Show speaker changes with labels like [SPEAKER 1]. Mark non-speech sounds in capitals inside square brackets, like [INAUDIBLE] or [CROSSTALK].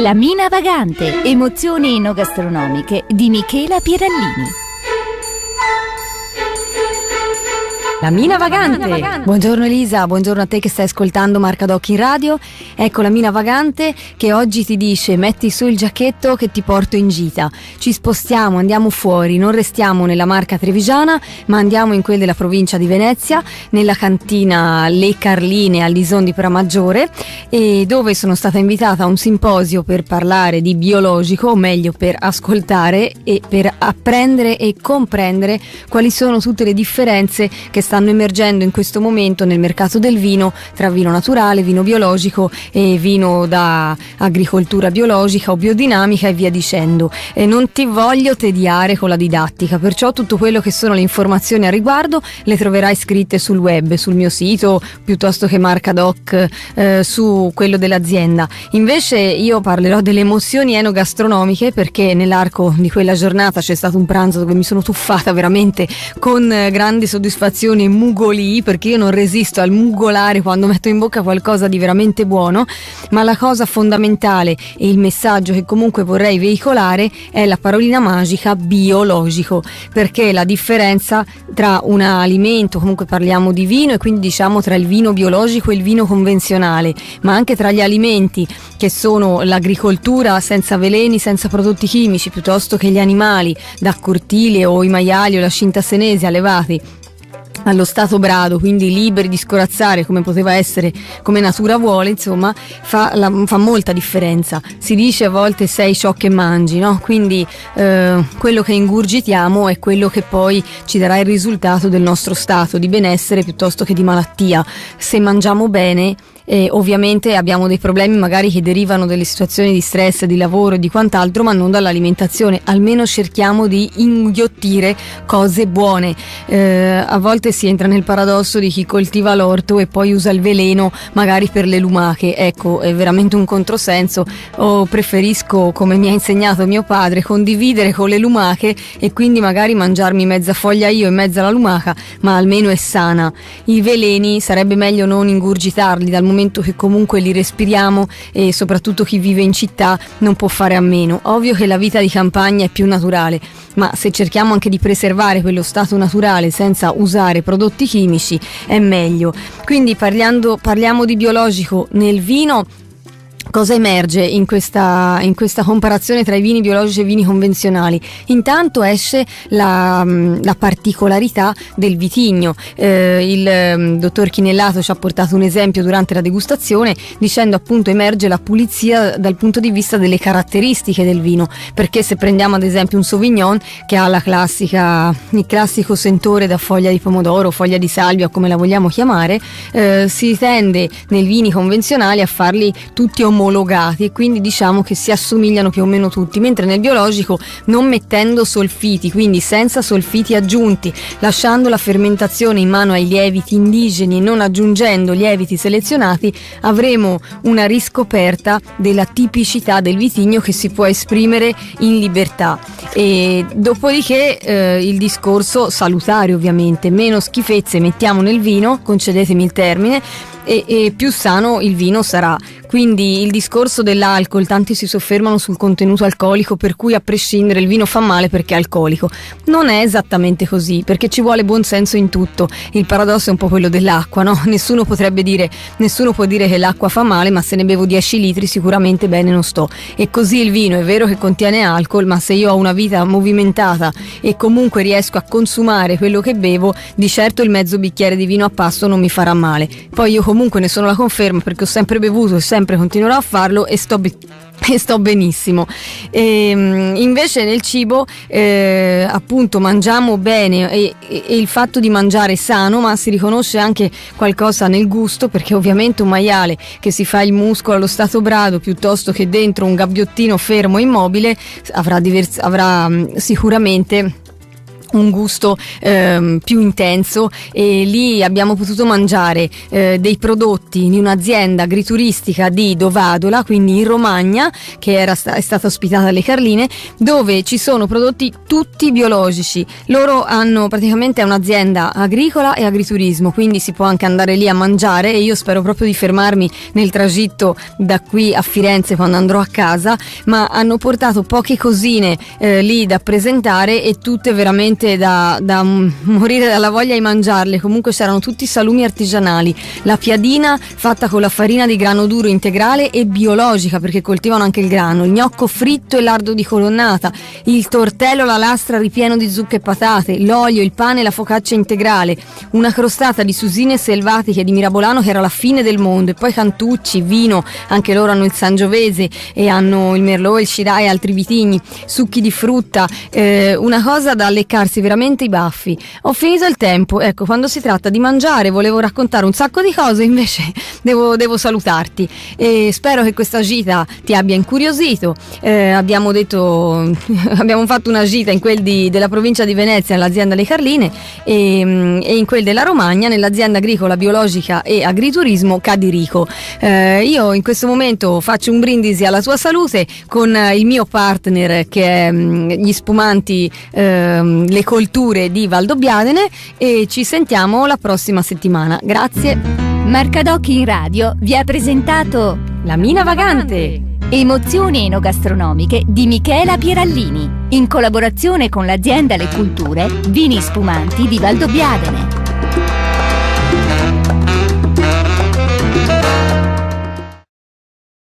[SPEAKER 1] La Mina Vagante, emozioni enogastronomiche di Michela Pierallini.
[SPEAKER 2] La Mina Vagante. Buongiorno Elisa, buongiorno a te che stai ascoltando Marca D'Occhi in radio. Ecco la Mina Vagante che oggi ti dice metti su il giacchetto che ti porto in gita. Ci spostiamo, andiamo fuori, non restiamo nella Marca Trevigiana, ma andiamo in quella della provincia di Venezia, nella cantina Le Carline all'Ison di Pramaggiore e dove sono stata invitata a un simposio per parlare di biologico, o meglio per ascoltare e per apprendere e comprendere quali sono tutte le differenze che stanno emergendo in questo momento nel mercato del vino tra vino naturale, vino biologico e vino da agricoltura biologica o biodinamica e via dicendo. E non ti voglio tediare con la didattica, perciò tutto quello che sono le informazioni a riguardo le troverai scritte sul web, sul mio sito, piuttosto che Marcadoc eh, su quello dell'azienda. Invece io parlerò delle emozioni enogastronomiche perché nell'arco di quella giornata c'è stato un pranzo dove mi sono tuffata veramente con eh, grande espressione mugolì perché io non resisto al mugolare quando metto in bocca qualcosa di veramente buono, ma la cosa fondamentale e il messaggio che comunque vorrei veicolare è la parolina magica biologico, perché la differenza tra un alimento, comunque parliamo di vino e quindi diciamo tra il vino biologico e il vino convenzionale, ma anche tra gli alimenti che sono l'agricoltura senza veleni, senza prodotti chimici, piuttosto che gli animali da cortile o i maiali o la cinta senese allevati allo stato brado, quindi liberi di scorazzare come poteva essere, come natura vuole, insomma, fa, la, fa molta differenza. Si dice a volte sei ciò che mangi, no? Quindi eh, quello che ingurgitiamo è quello che poi ci darà il risultato del nostro stato di benessere piuttosto che di malattia. Se mangiamo bene e ovviamente abbiamo dei problemi magari che derivano dalle situazioni di stress, di lavoro e di quant'altro, ma non dall'alimentazione. Almeno cerchiamo di inghiottire cose buone. Eh, a volte si entra nel paradosso di chi coltiva l'orto e poi usa il veleno magari per le lumache. Ecco, è veramente un controsenso. O preferisco, come mi ha insegnato mio padre, condividere con le lumache e quindi magari mangiarmi mezza foglia io e mezza la lumaca, ma almeno è sana. I veleni sarebbe meglio non ingurgitarli dal momento momento che comunque li respiriamo e soprattutto chi vive in città non può fare a meno. Ovvio che la vita di campagna è più naturale, ma se cerchiamo anche di preservare quello stato naturale senza usare prodotti chimici è meglio. Quindi parlando, parliamo di biologico nel vino Cosa emerge in questa, in questa, comparazione tra i vini biologici e i vini convenzionali? Intanto esce la, mm, la particolarità del vitigno. Eh, il um, dottor Chinellato ci ha portato un esempio durante la degustazione dicendo appunto emerge la pulizia dal punto di vista delle caratteristiche del vino, perché se prendiamo ad esempio un Sauvignon che ha la classica, il classico sentore da foglia di pomodoro, foglia di salvia, come la vogliamo chiamare, eh, si tende nei vini convenzionali a farli tutti omologati omologati e quindi diciamo che si assomigliano più o meno tutti, mentre nel biologico non mettendo solfiti, quindi senza solfiti aggiunti, lasciando la fermentazione in mano ai lieviti indigeni e non aggiungendo lieviti selezionati, avremo una riscoperta della tipicità del vitigno che si può esprimere in libertà. E dopodiché eh, il discorso salutare ovviamente, meno schifezze mettiamo nel vino, concedetemi il termine, e, e più sano il vino sarà. Quindi il discorso dell'alcol, tanti si soffermano sul contenuto alcolico, per cui a prescindere il vino fa male perché è alcolico. Non è esattamente così, perché ci vuole buon senso in tutto. Il paradosso è un po' quello dell'acqua, no? [LAUGHS] Nessuno potrebbe dire, nessuno può dire che l'acqua fa male, ma se ne bevo 10 litri sicuramente bene non sto. E così il vino è vero che contiene alcol, ma se io ho una vita movimentata e comunque riesco a consumare quello che bevo, di certo il mezzo bicchiere di vino a pasto non mi farà male. Poi io comunque ne sono la conferma perché ho sempre bevuto e sempre continuerò a farlo e sto e sto benissimo. E, ehm, invece nel cibo eh, appunto mangiamo bene e, e, il fatto di mangiare sano, ma si riconosce anche qualcosa nel gusto perché ovviamente un maiale che si fa il muscolo allo stato brado piuttosto che dentro un gabbiottino fermo immobile avrà, divers- avrà sicuramente un gusto ehm, più intenso e lì abbiamo potuto mangiare eh, dei prodotti di un'azienda agrituristica di Dovadola, quindi in Romagna, che era è stata ospitata alle Carline, dove ci sono prodotti tutti biologici. Loro hanno praticamente un'azienda agricola e agriturismo, quindi si può anche andare lì a mangiare e io spero proprio di fermarmi nel tragitto da qui a Firenze quando andrò a casa, ma hanno portato poche cosine eh, lì da presentare e tutte veramente veramente da, da, morire dalla voglia di mangiarle. Comunque c'erano tutti salumi artigianali. La piadina fatta con la farina di grano duro integrale e biologica perché coltivano anche il grano. Il gnocco fritto e lardo di colonnata. Il tortello alla lastra ripieno di zucche e patate. L'olio, il pane e la focaccia integrale. Una crostata di susine selvatiche di Mirabolano che era la fine del mondo. E poi cantucci, vino. Anche loro hanno il Sangiovese e hanno il Merlot, il Shirai e altri vitigni. Succhi di frutta. Eh, una cosa da leccarsi tirarsi veramente i baffi. Ho finito il tempo, ecco, quando si tratta di mangiare volevo raccontare un sacco di cose, invece [LAUGHS] devo, devo salutarti. E spero che questa gita ti abbia incuriosito. Eh, abbiamo detto, [LAUGHS] abbiamo fatto una gita in quel di, della provincia di Venezia, nell'azienda Le Carline, e, e, in quel della Romagna, nell'azienda agricola, biologica e agriturismo Cadirico. Eh, io in questo momento faccio un brindisi alla tua salute con il mio partner che è mm, gli spumanti eh, le colture di Valdobbiadene e ci sentiamo la prossima settimana. Grazie.
[SPEAKER 1] Marcadocchi in radio vi ha presentato
[SPEAKER 2] La Mina Vagante.
[SPEAKER 1] Emozioni enogastronomiche di Michela Pierallini, in collaborazione con l'azienda Le Culture Vini Spumanti di Valdobbiadene.